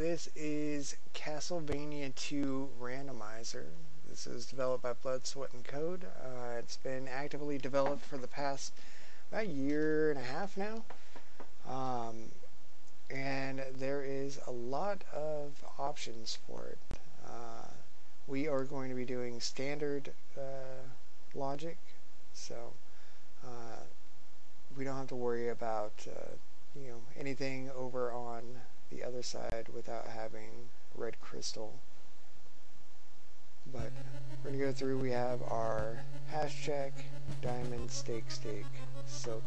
this is Castlevania 2 Randomizer. This is developed by Blood, Sweat, and Code. Uh, it's been actively developed for the past about a year and a half now. Um, and there is a lot of options for it. Uh, we are going to be doing standard uh, logic, so uh, we don't have to worry about uh, you know anything over on the other side without having red crystal. But we're going to go through, we have our hash check, diamond, stake, stake, silk,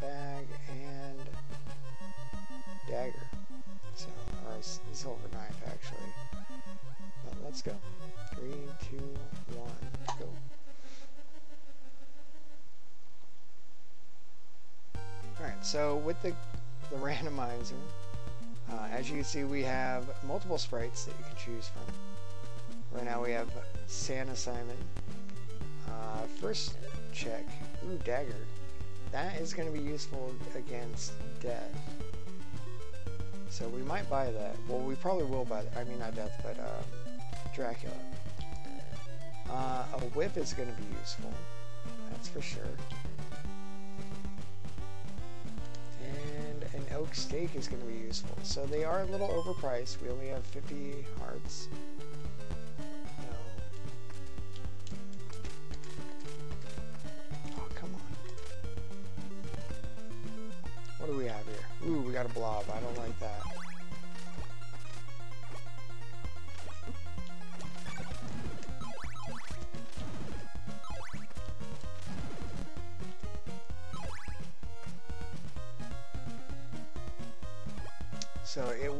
bag, and dagger. So, or silver knife actually. But let's go. Three, two, one, go. Alright, so with the, the randomizer, uh, as you can see, we have multiple sprites that you can choose from. Right now we have Santa Simon. Uh, first check, ooh, dagger. That is going to be useful against death. So we might buy that. Well, we probably will buy that. I mean, not death, but uh, Dracula. Uh, a whip is going to be useful. That's for sure. Oak stake is going to be useful. So they are a little overpriced. We only have 50 hearts. No. Oh, come on. What do we have here? Ooh, we got a blob. I don't like that.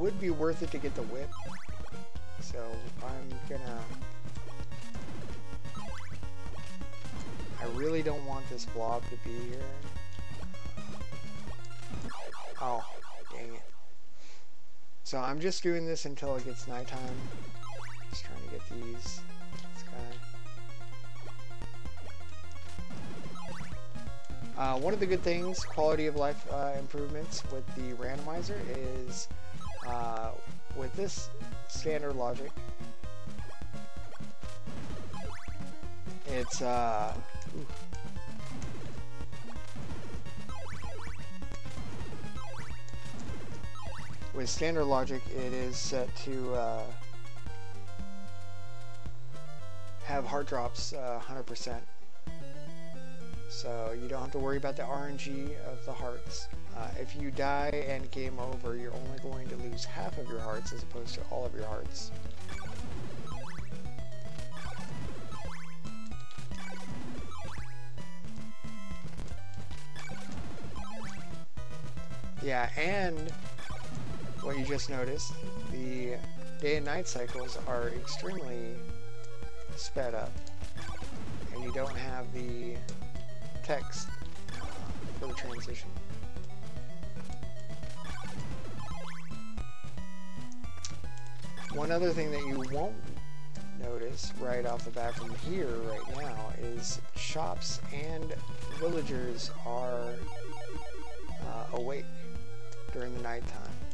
Would be worth it to get the whip. So I'm gonna... I really don't want this blob to be here. Oh, dang it. So I'm just doing this until it gets nighttime. Just trying to get these. Uh, one of the good things, quality of life uh, improvements with the randomizer is uh, with this standard logic, it's uh, with standard logic, it is set to uh, have heart drops 100%. Uh, so you don't have to worry about the RNG of the hearts. Uh, if you die and game over, you're only going to lose half of your hearts as opposed to all of your hearts. Yeah, and what you just noticed, the day and night cycles are extremely sped up. And you don't have the text for the transition. One other thing that you won't notice right off the bat from here right now is shops and villagers are uh, awake during the nighttime.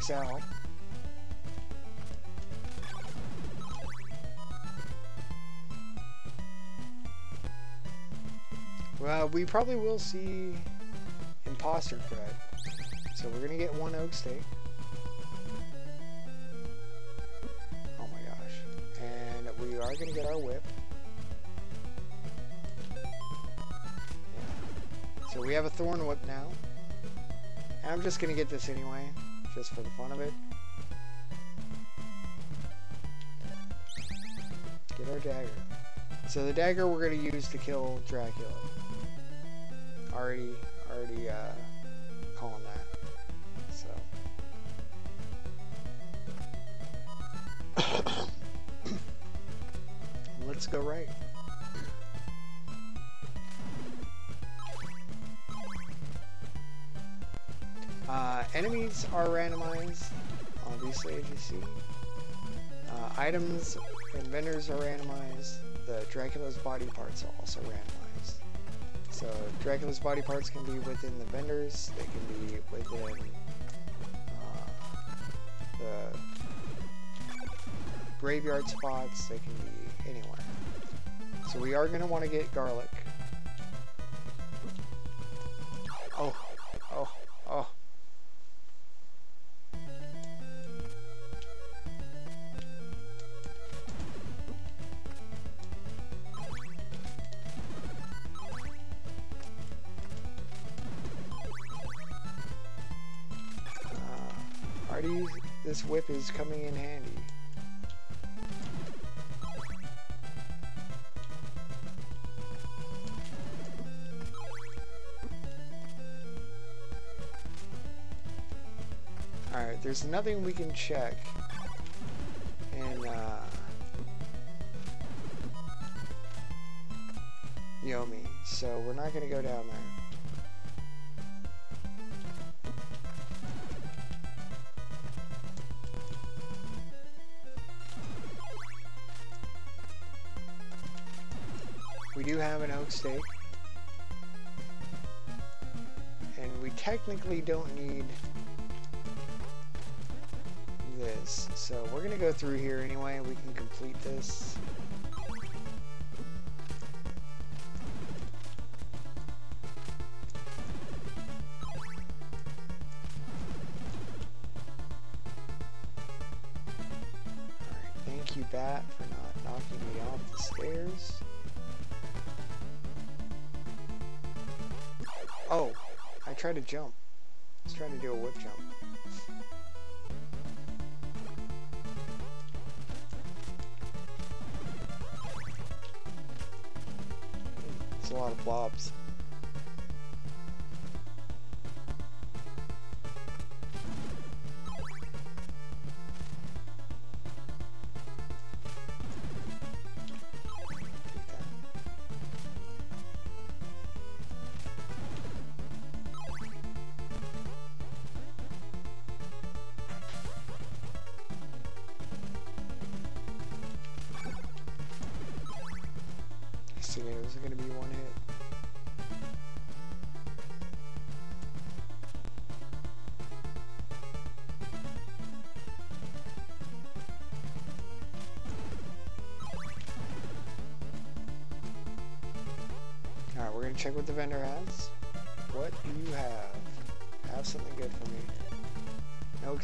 Max out. Well, we probably will see imposter threat. So we're to get one oak stake. Oh my gosh. And we are to get our whip. So we have a thorn whip now. And I'm just to get this anyway just for the fun of it. Get our dagger. So the dagger we're going to use to kill Dracula. Already, already uh, calling that. So. enemies are randomized, obviously, as you see. Uh, items and vendors are randomized. The Dracula's body parts are also randomized. So Dracula's body parts can be within the vendors, they can be within uh, the graveyard spots, they can be anywhere. So we are going to want to get garlic. Is coming in handy. Alright, there's nothing we can check complete this. Alright, thank you, Bat, for not knocking me off the stairs. Oh, I tried to jump. I was trying to do a whip jump. Blobs. Take that. I was thinking it was going to be one hit. Check what the vendor has. What do you have? Have something good for me. No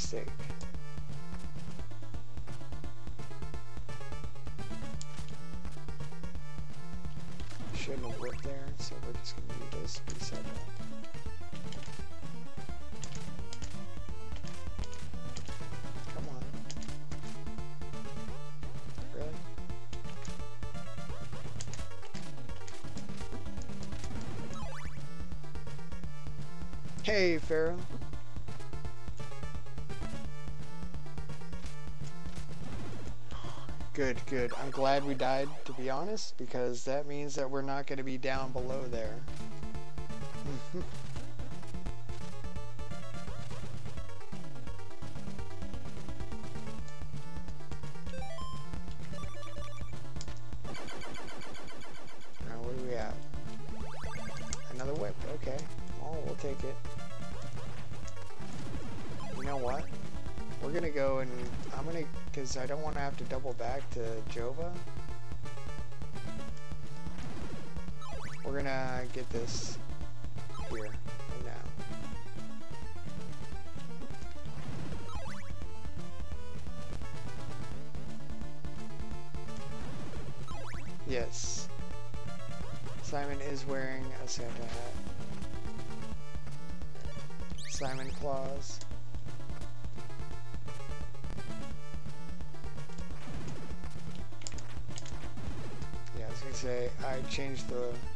Hey, Pharaoh. Good, good. I'm glad we died, to be honest, because that means that we're not going to be down below there. Cause I don't want to have to double back to Jova. We're gonna get this here now. Yes. Simon is wearing a Santa hat. Simon Claus. Say I changed the.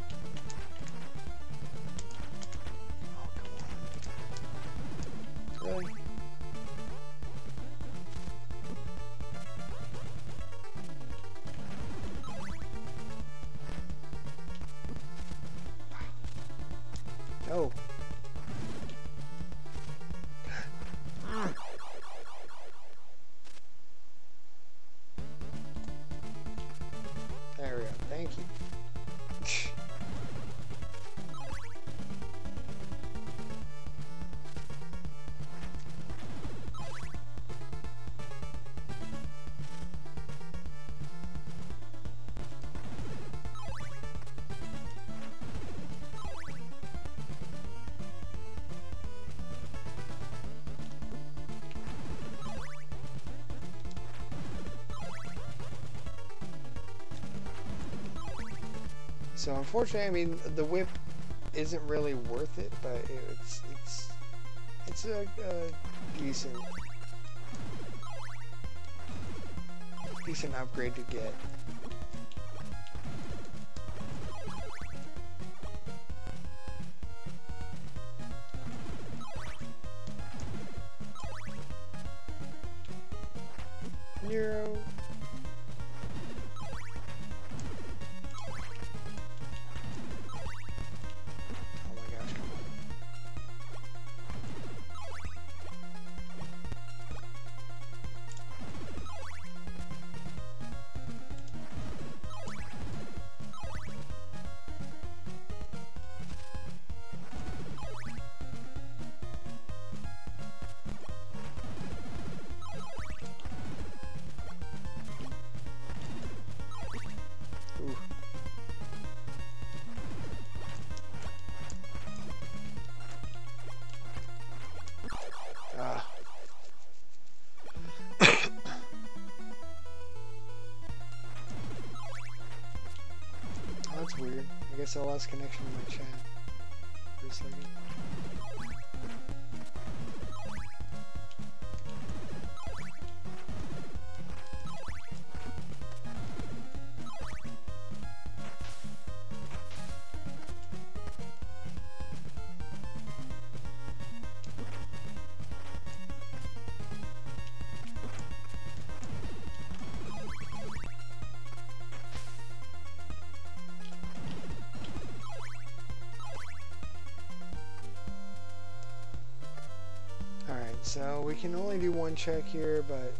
So unfortunately, I mean, the whip isn't really worth it, but it's it's it's a, a decent decent upgrade to get. Nero. Guess I lost connection to my chat for a second. So we can only do one check here, but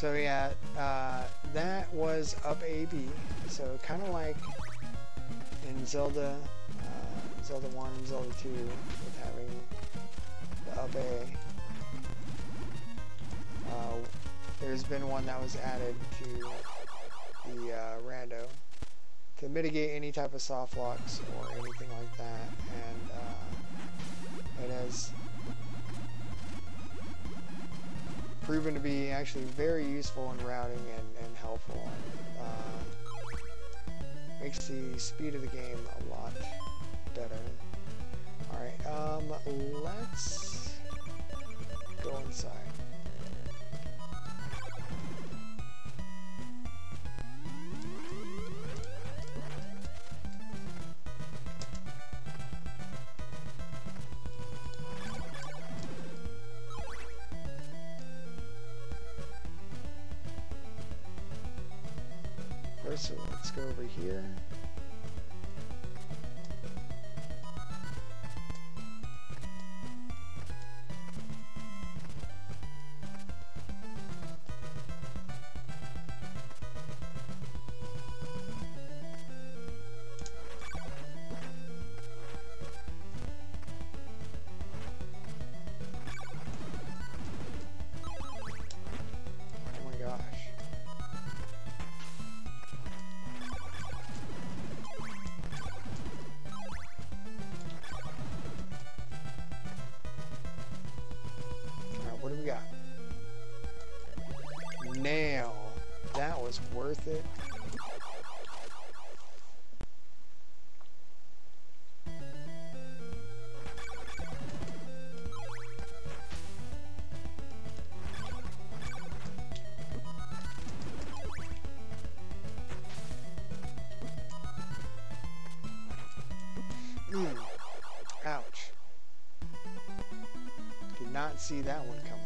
So yeah, uh, that was up AB. So kind of like in Zelda, uh, Zelda 1 and Zelda 2 with having the up A. Uh, there's been one that was added to the uh, rando to mitigate any type of soft locks or anything like that, proven to be actually very useful in routing and, and helpful. Uh, makes the speed of the game a lot better. Alright, um, let's go inside. See that one coming.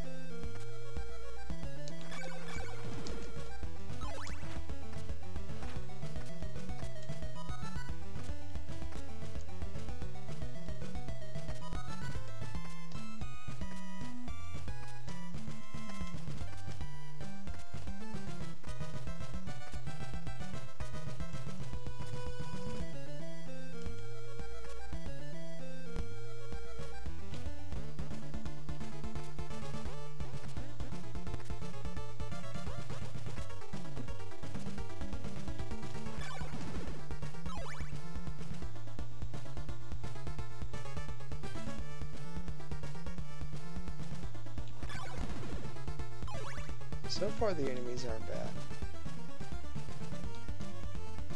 So far the enemies aren't bad.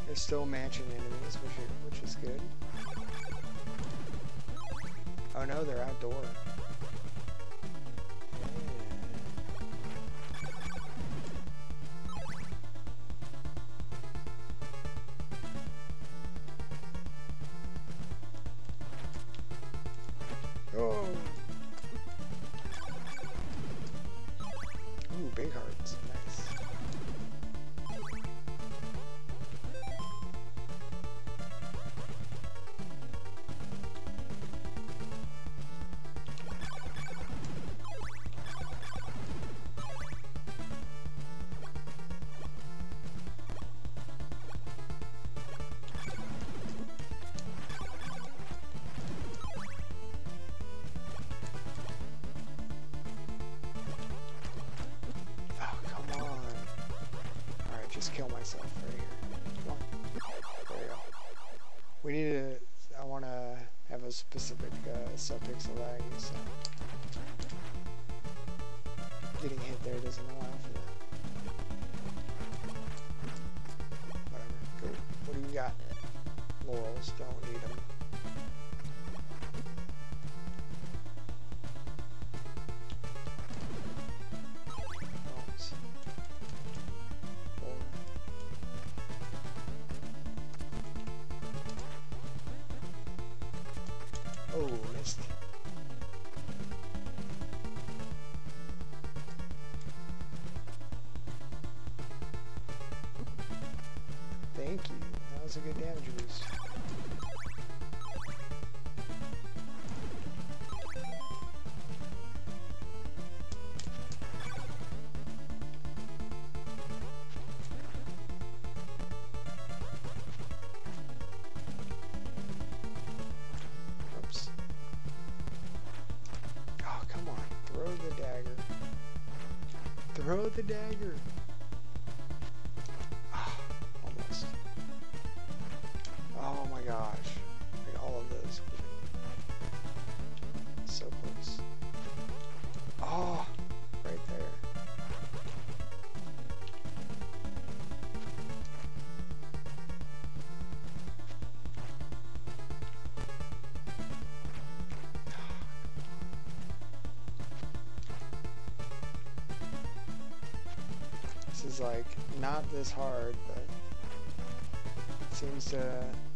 They're still mansion enemies, which, are, which is good. Oh no, they're outdoor. Throw the dagger. This hard, but it seems to.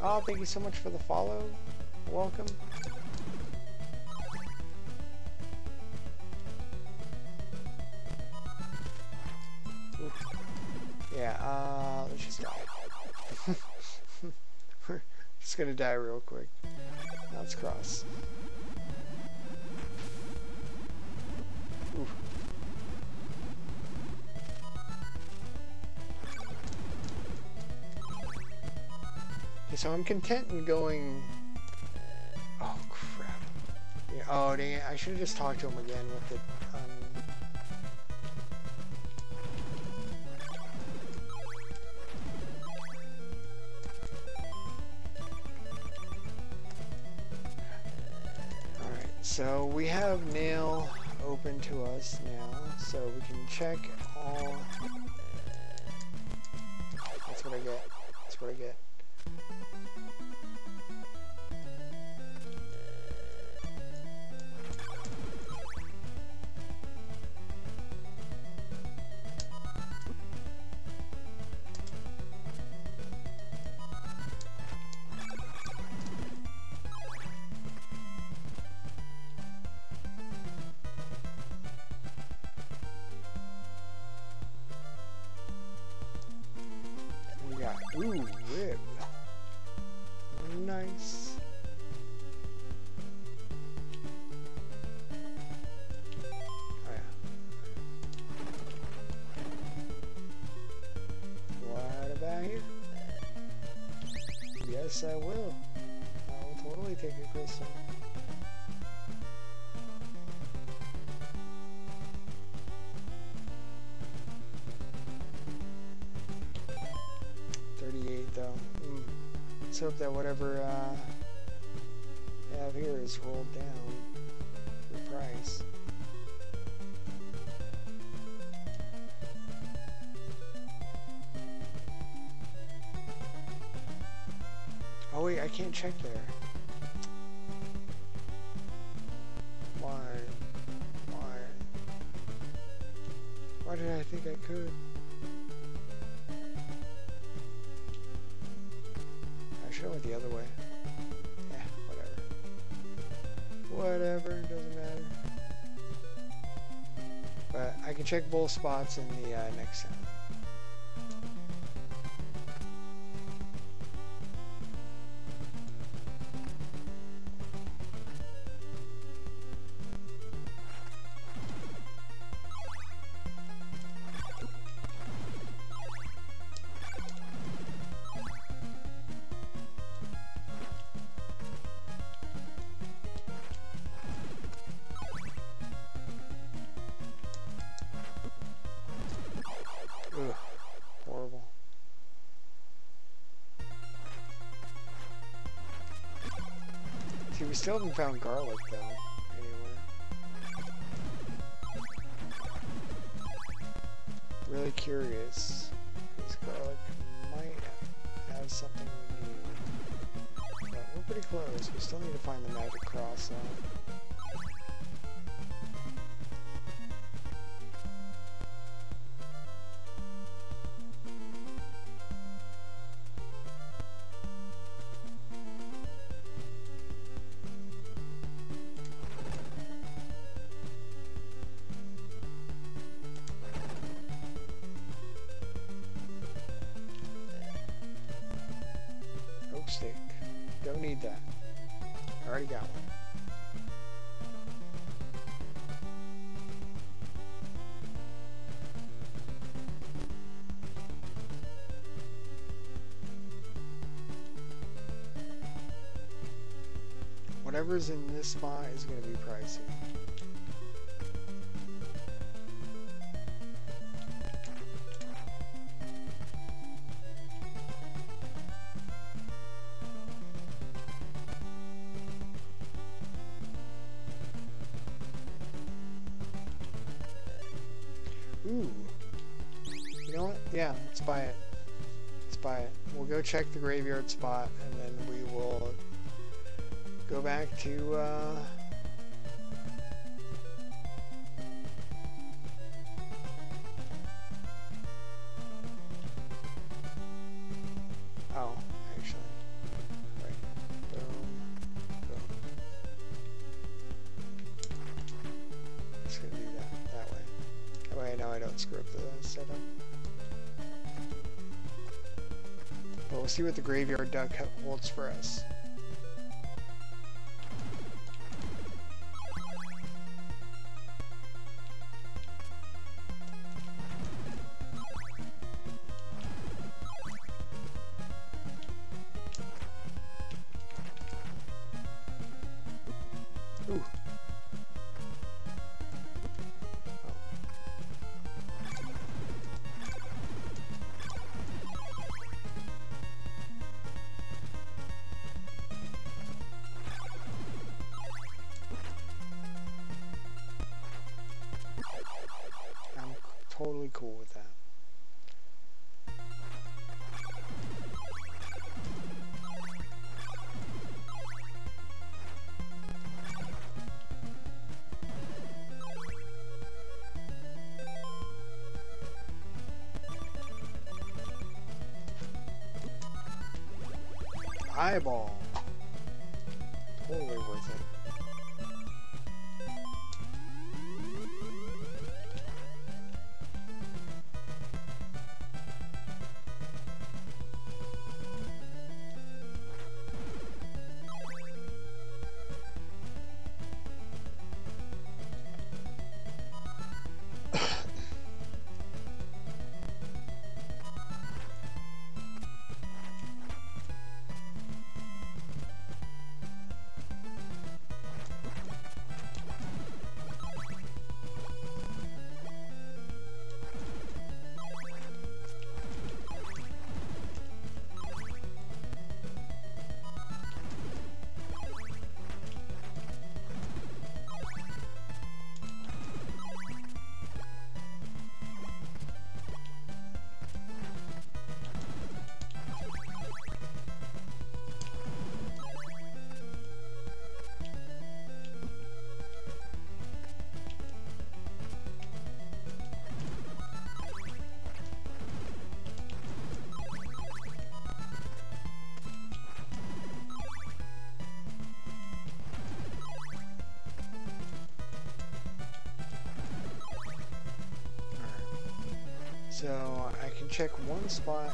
Oh, thank you so much for the follow. Welcome. Oop. Yeah, uh, let's just die. We're just gonna die real quick. Now let's cross. So I'm content in going. Oh crap! Yeah, oh dang it! I should have just talked to him again with the. Um... All right, so we have nail open to us now, so we can check all. That's what I get. That's what I get. Let's hope that whatever uh, I have here is rolled down the price. Oh wait, I can't check there. Why? Why? Why did I think I could? Check both spots in the uh, next sound. Still haven't found garlic though, Whatever's in this spot is going to be pricey. Ooh. You know what? Yeah, let's buy it. Let's buy it. We'll go check the graveyard spot and see what the graveyard duck holds for us. Eyeball. Check one spot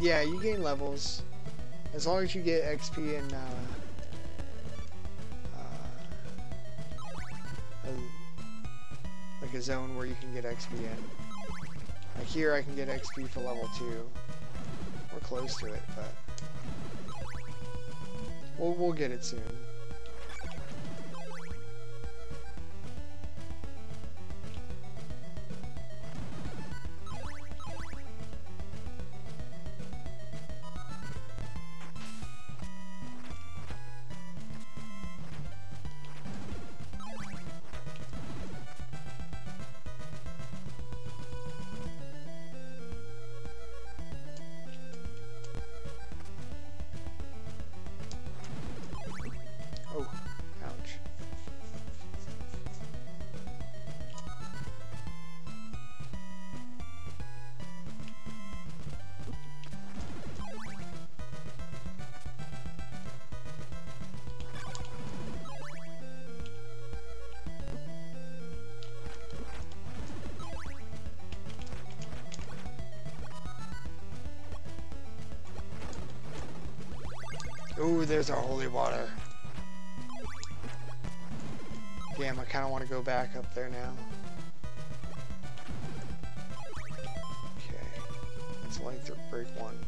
Yeah, you gain levels. As long as you get XP and, uh, uh, a- like a zone where you can get XP in. Like here I can get XP for level 2. We're close to it, but we'll, we'll get it soon. There's our holy water. Damn, I kind of want to go back up there now. Okay. Let's length or break one.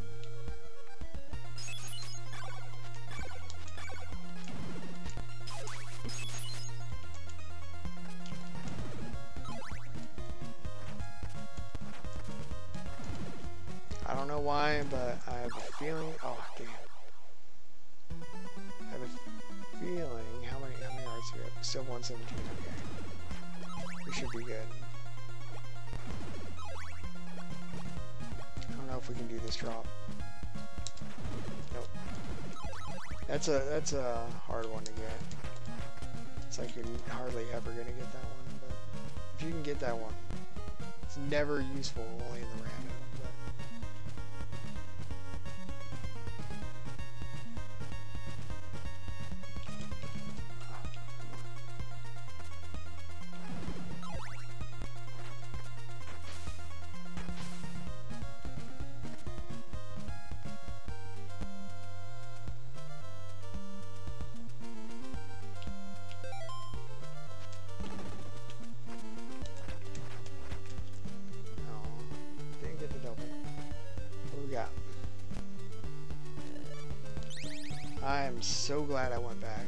So glad I went back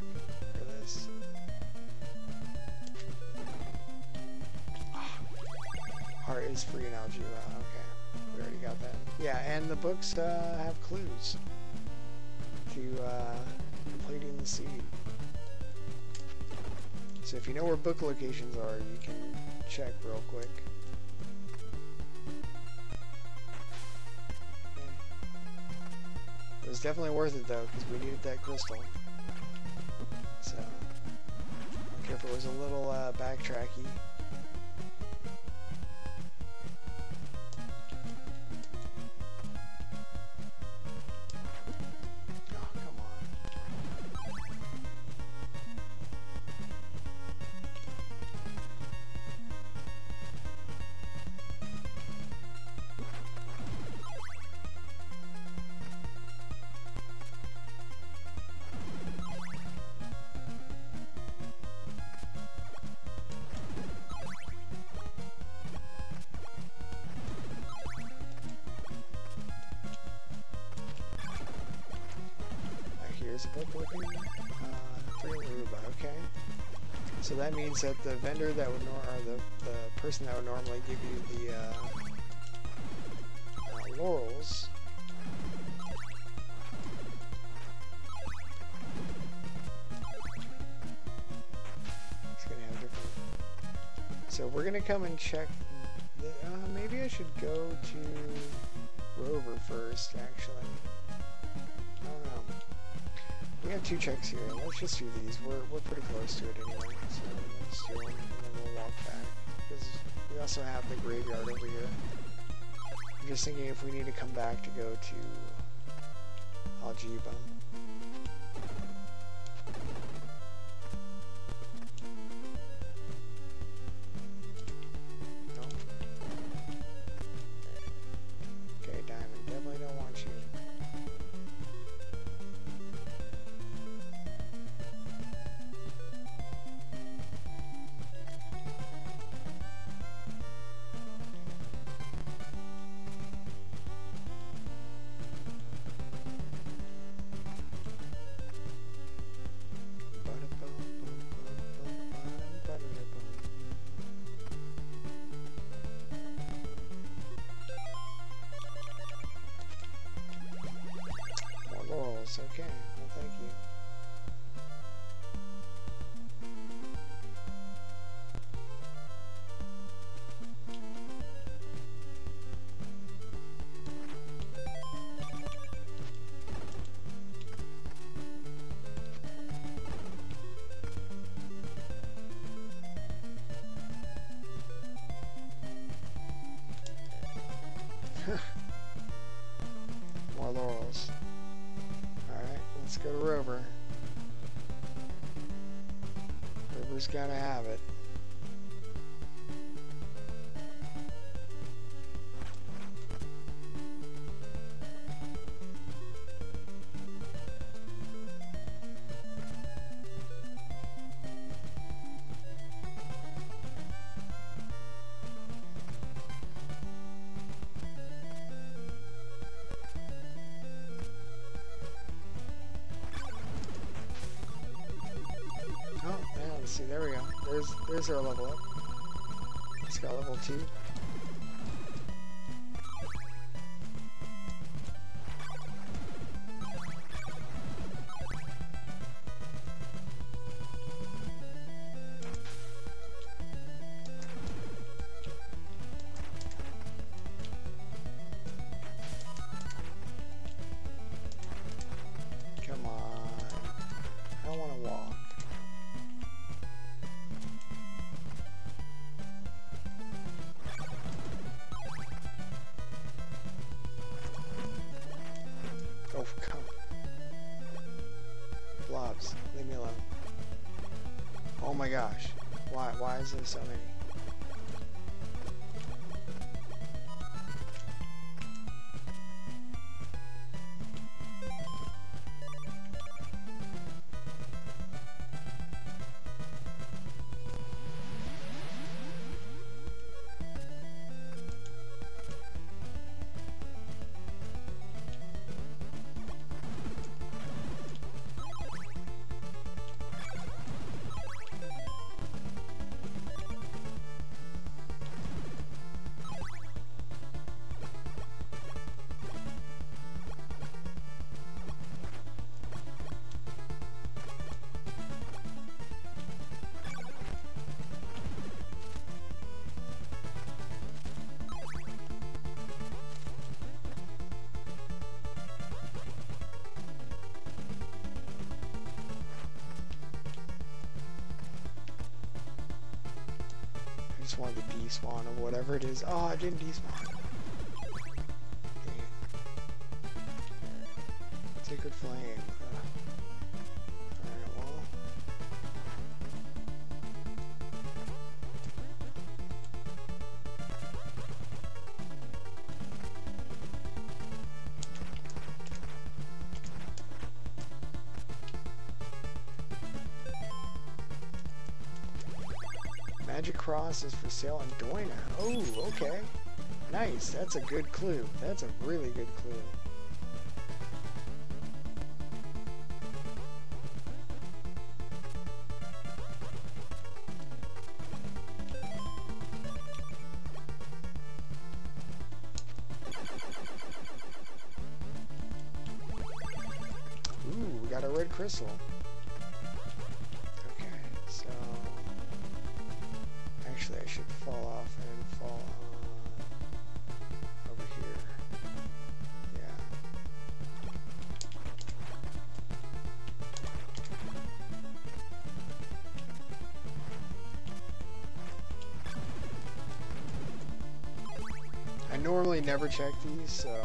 for this. Ah, Heart is free in Aljiba. Okay, we already got that. Yeah, and the books uh, have clues to uh, completing the seed. So if you know where book locations are, you can check real quick. Was definitely worth it though, because we needed that crystal. So, I don't care if it was a little uh, backtracky. Means that the vendor that would or the, the person that would normally give you the uh, uh, laurels is gonna have different. So we're gonna come and check. The, uh, maybe I should go to Rover first, actually. We have two checks here. Let's just do these. We're, we're pretty close to it anyway. So and then we'll walk back. Because we also have the graveyard over here. I'm just thinking if we need to come back to go to Aljiba. quarters are a level up. It's got level 2. Why is so many? despawn or whatever it is. Oh, I didn't despawn. Sacred Flame. Uh, Is for sale in Doina. Oh, okay. Nice. That's a good clue. That's a really good clue. Ooh, we got a red crystal. Never check these, so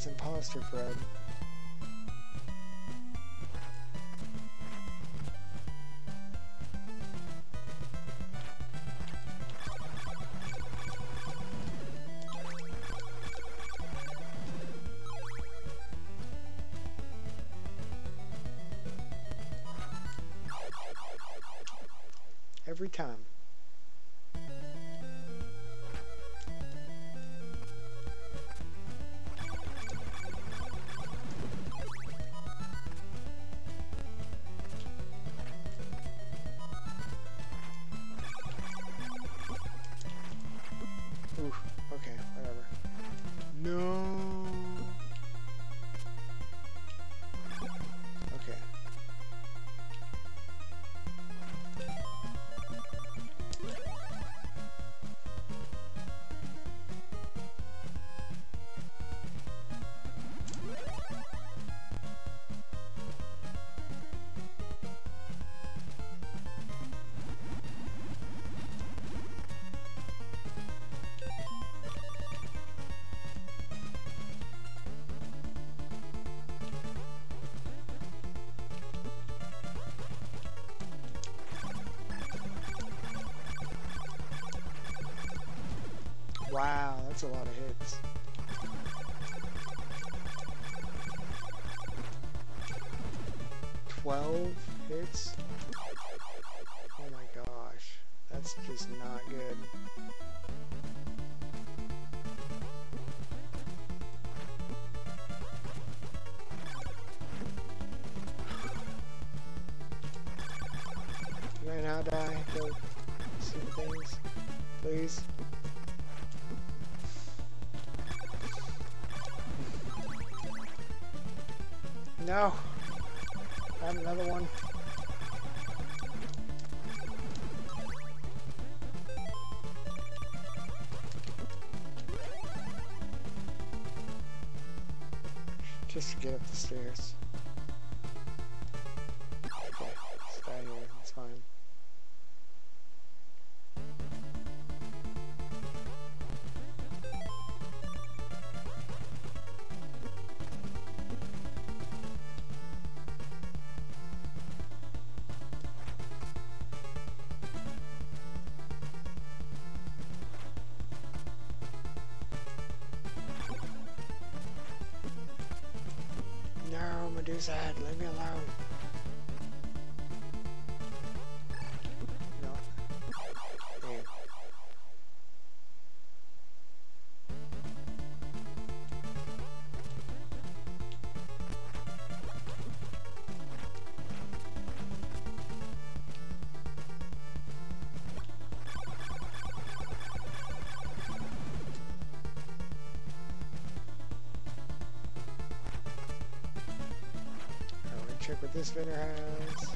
that's imposter Fred. Every time. Wow, that's a lot of hits. Twelve hits? Oh my gosh. That's just nuts. No. Not another one. Just to get up the stairs. Leave me alone. This vendor has.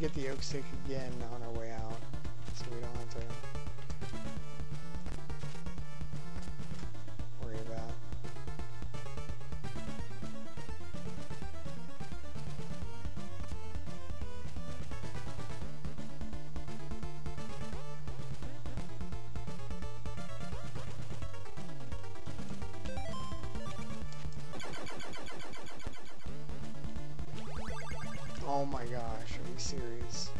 Gonna get the oak stake again on our way out, so we don't have to worry about. Oh my gosh, are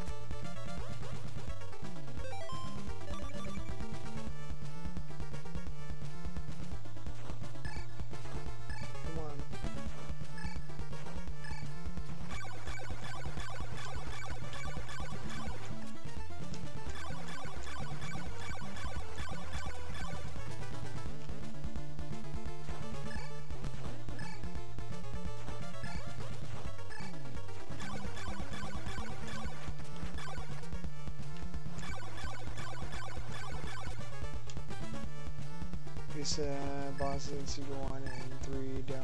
This uh, bosses you go on and three don't.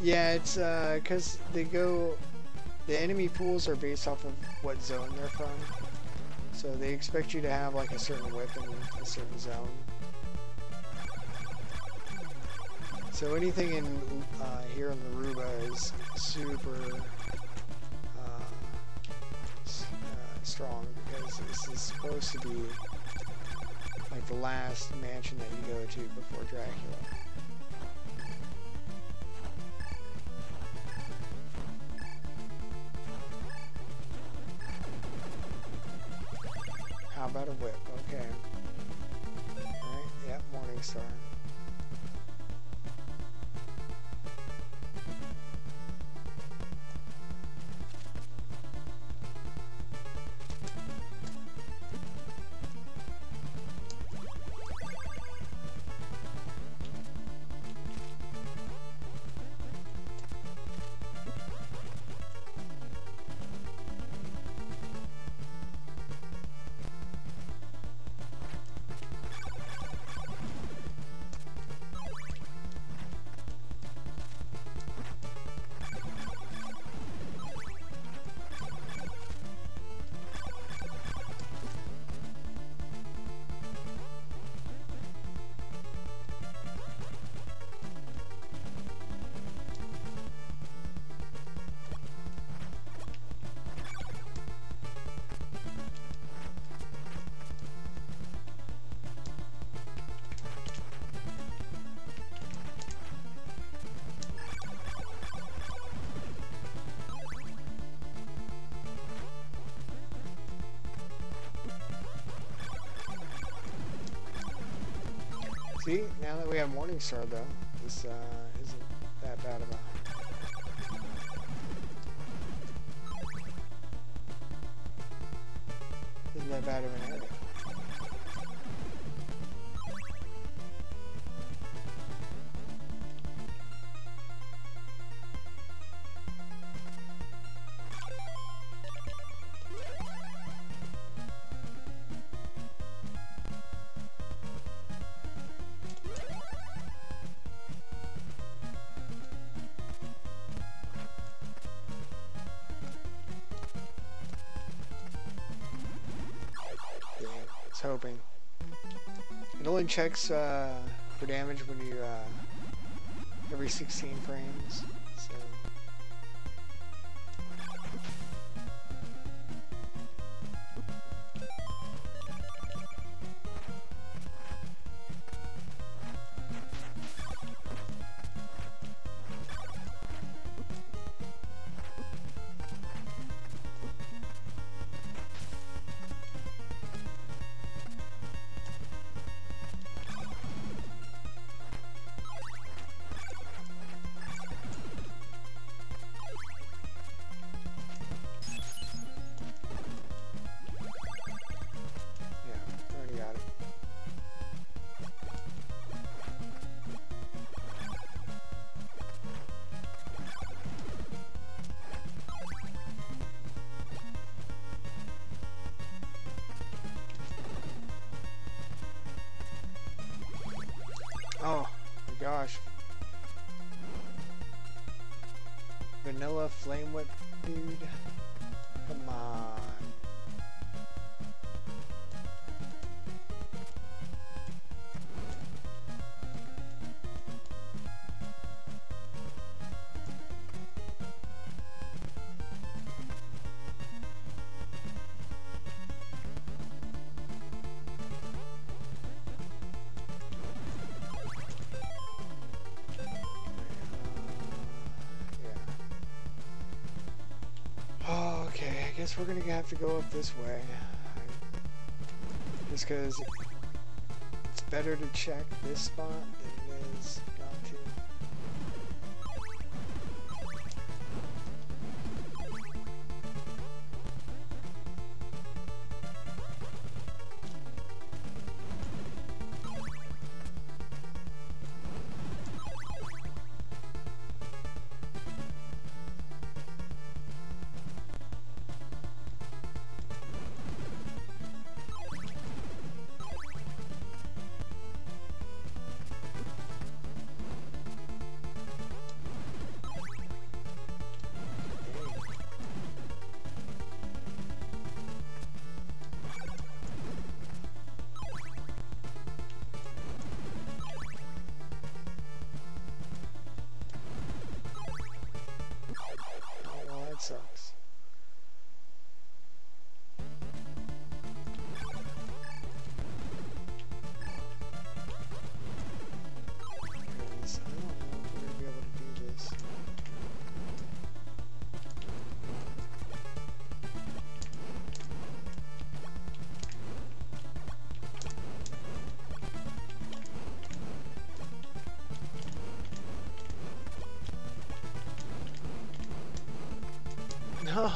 Yeah, it's uh, cause they go. The enemy pools are based off of what zone they're from, so they expect you to have like a certain weapon in a certain zone. So anything in uh, here in Laruba is super uh, uh, strong because this is supposed to be the last mansion that you go to before Dracula. Now that we have Morningstar, though, this uh, checks uh, for damage when you uh, every 16 frames. Guess we're gonna have to go up this way. Just because it's better to check this spot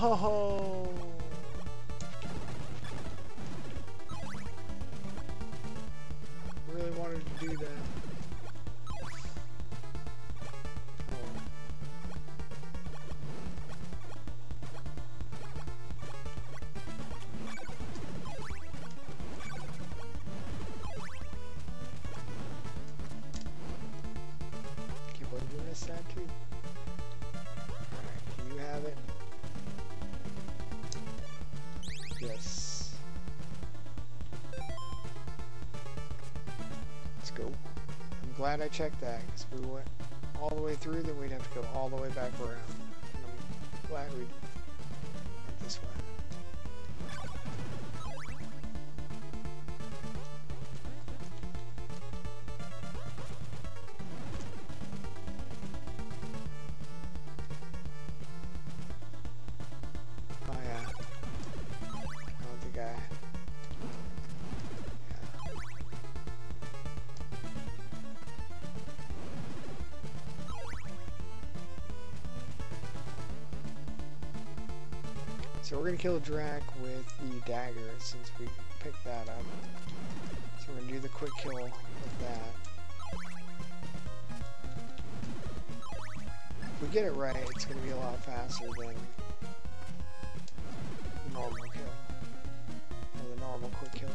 Really glad I checked that because we went all the way through, then we'd have to go all the way back around. And I'm glad we went this way. Kill Drac with the dagger since we picked that up. So we're gonna do the quick kill with that. If we get it right, it's gonna be a lot faster than the normal kill. Or the normal quick kill.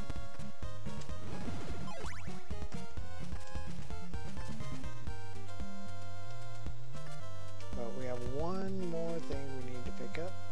But we have one more thing we need to pick up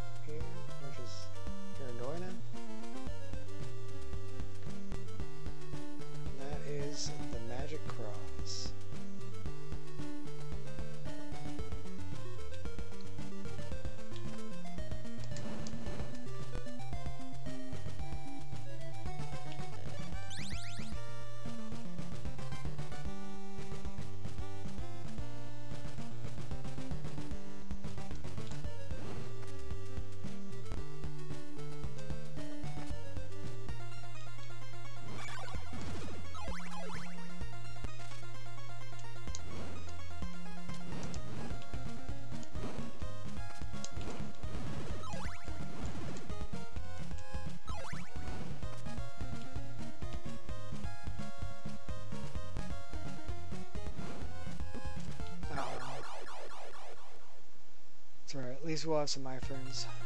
We'll have some my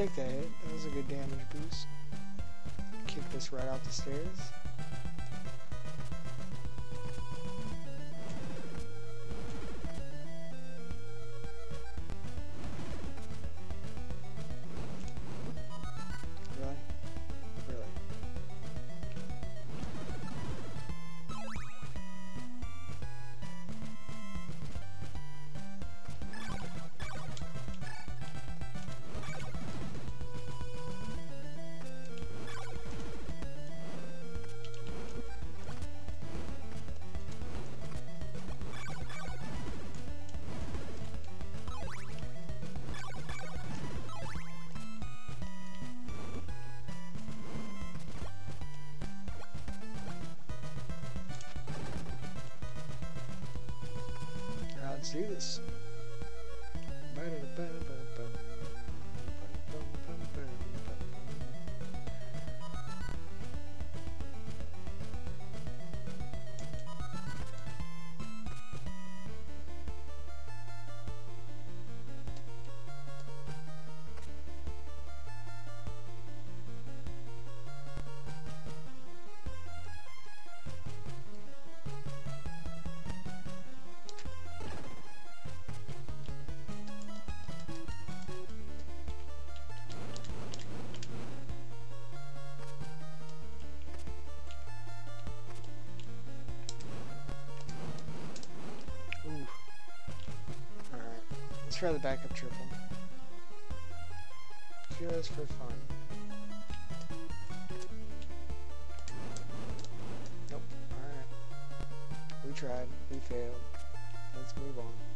take that hit. That was a good damage boost. Kick this right off the stairs. Try the backup triple. Just for fun. Nope. Alright. We tried. We failed. Let's move on.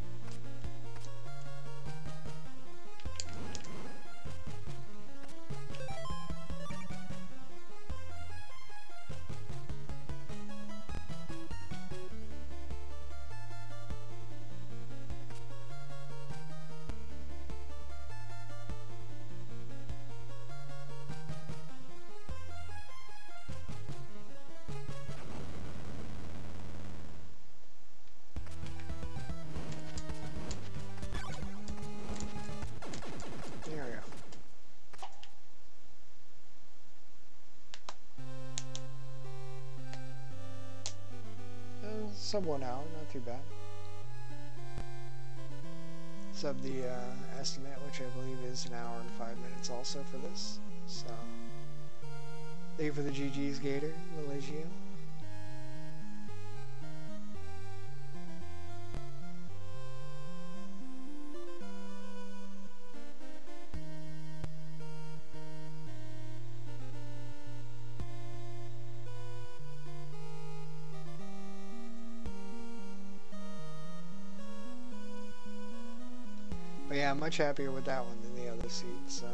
Sub one hour, not too bad. Sub the uh, estimate, which I believe is an hour and five minutes also for this. So, Thank you for the GG's Gator, Malaysia. Much happier with that one than the other seed, so.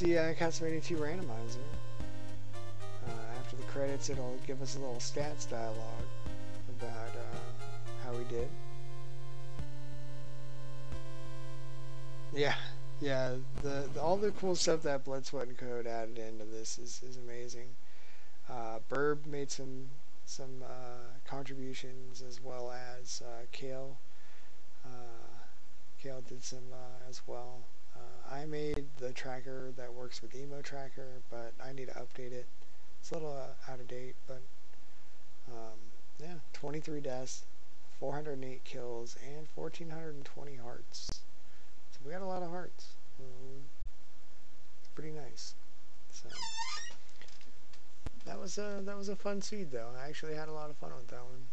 The uh, Castlevania 2 randomizer. Uh, after the credits, it'll give us a little stats dialogue about uh, how we did. Yeah, yeah. The, the all the cool stuff that Blood, Sweat, and Code added into this is, is amazing. Uh, Burb made some some uh, contributions as well as uh, Kale. Uh, Kale did some uh, as well. Uh, I made the tracker that works with EmoTracker, but I need to update it. It's a little uh, out of date, but um, yeah, 23 deaths, 408 kills, and 1,420 hearts. So we got a lot of hearts. Um, it's pretty nice. So that was a that was a fun seed though. I actually had a lot of fun with that one.